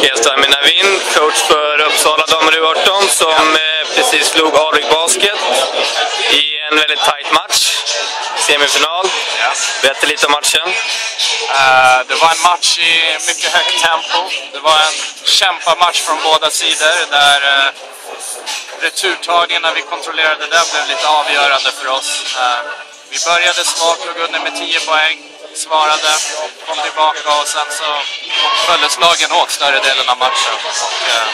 Jag står med Navin, coach för Uppsala damer U18 som eh, precis slog Alvik Basket i en väldigt tight match. Semifinal. Berätta lite om matchen. Uh, det var en match i mycket högt tempo. Det var en kämpamatch från båda sidor där uh, returtagningen när vi kontrollerade den blev lite avgörande för oss. Uh, vi började svagt, låg under med 10 poäng svarade, kom tillbaka och sen så följdes lagen åt större delen av matchen. Och, eh,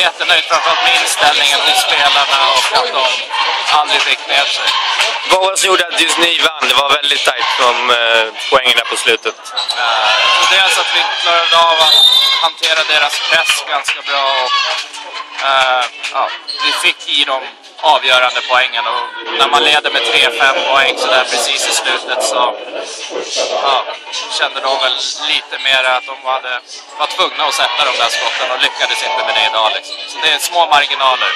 jättenöjd framförallt med inställningen hos spelarna och att de aldrig fick ner sig. Vad var det som gjorde att just ni vann? Det var väldigt tajt om eh, poängen där på slutet. Eh, dels att vi klarade av att hantera deras press ganska bra och eh, ja, vi fick i dem avgörande poängen. Och när man leder med 3-5 poäng så där precis i slutet så ja, kände de väl lite mer att de hade, var tvungna att sätta de där skotten och lyckades inte med det idag. Liksom. Så det är små marginaler.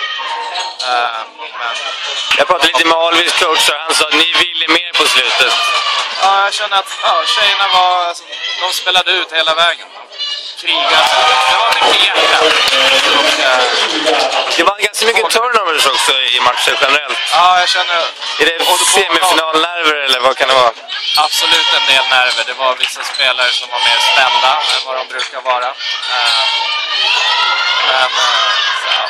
Uh, men, jag pratade lite med Alvis coach och han sa att ni ville mer på slutet. Ja, jag känner att ja, tjejerna var, alltså, de spelade ut hela vägen kriga. Det var mycket hjärta. det var ganska mycket turnovers också i matchen generellt. Ja, jag känner... Är det semifinalnerver eller vad kan det vara? Absolut en del nerver. Det var vissa spelare som var mer spända än vad de brukar vara. Eh, men ja.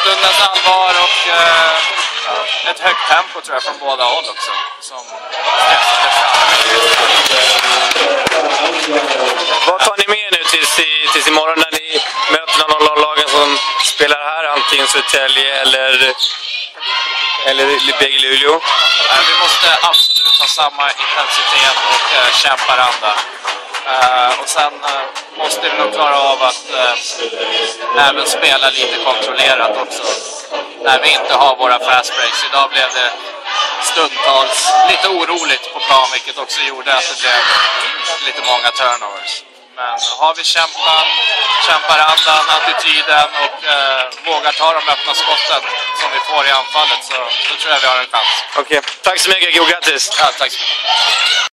stundens allvar och eh, ett högt tempo tror jag från båda håll också. Som stressade fram. Vad tar ni med nu tills, tills imorgon när ni möter någon av lagen som spelar här? Antingen Södertälje eller, eller BG Luleå? Vi måste absolut ha samma intensitet och uh, kämparanda. Uh, och sen uh, måste vi nog klara av att uh, även spela lite kontrollerat också. När vi inte har våra fast breaks. Idag blev det stundtals lite oroligt på plan, vilket också gjorde att det blev lite många turnovers. Men har vi kämpan, kämparandan, attityden och eh, vågar ta de öppna skotten som vi får i anfallet så, så tror jag vi har en chans. Okej, okay. tack så mycket och grattis! Ja, tack så mycket.